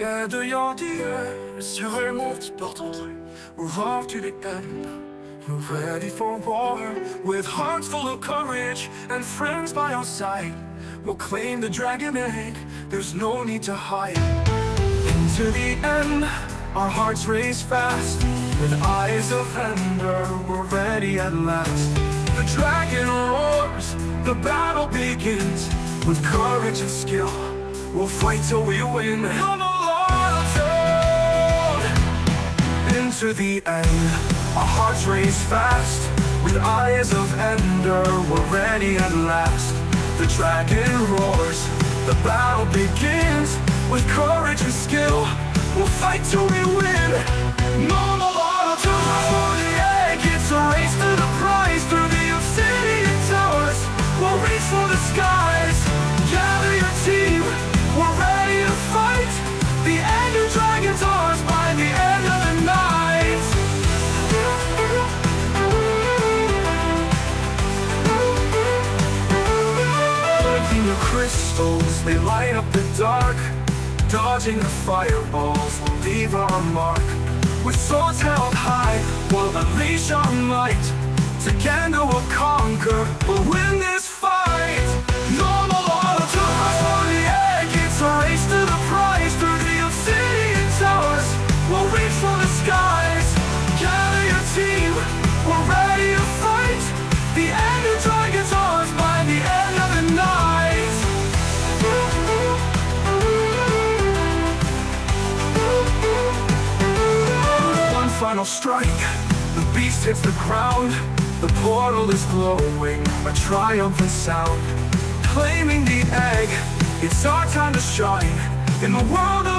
Your dear sur multiple We're to the end. We're ready for war. With hearts full of courage And friends by our side We'll claim the dragon egg. There's no need to hide. Into the end Our hearts race fast. With eyes of ender We're ready at last. The dragon roars The battle begins. With courage and skill We'll fight till we win to the end. Our hearts race fast With eyes of ender We're ready at last. The dragon roars The battle begins. With courage and skill We'll fight till we win. No more crystals, they light up the dark Dodging the fireballs will leave our mark. With swords held high, we'll unleash our might Together we'll conquer, we'll win this final strike, the beast hits the ground. The portal is glowing, a triumphant sound. Claiming the egg, it's our time to shine. In the world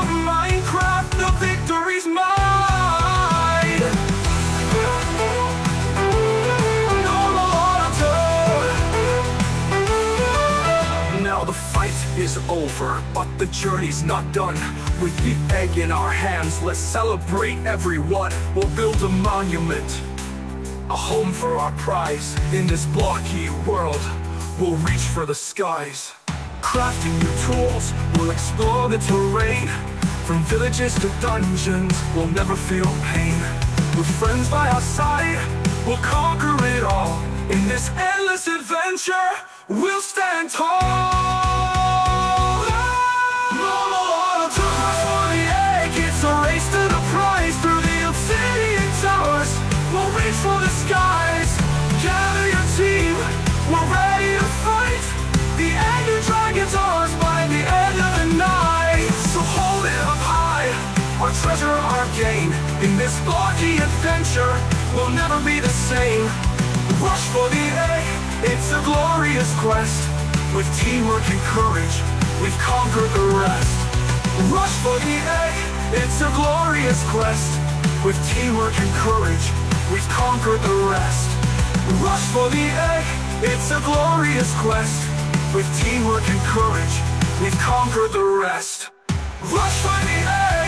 over, but the journey's not done. With the egg in our hands, let's celebrate everyone. We'll build a monument a home for our prize. In this blocky world We'll reach for the skies. Crafting new tools We'll explore the terrain. From villages to dungeons We'll never feel pain. With friends by our side We'll conquer it all. In this endless adventure We'll stand tall for the skies. Gather your team We're ready to fight. The ender dragon's ours by the end of the night. So hold it up high. Our treasure, our gain. In this blocky adventure We'll never be the same. Rush for the egg. It's a glorious quest. With teamwork and courage We've conquered the rest. Rush for the egg. It's a glorious quest. With teamwork and courage We've conquered the rest. Rush for the egg. It's a glorious quest. With teamwork and courage We've conquered the rest. Rush for the egg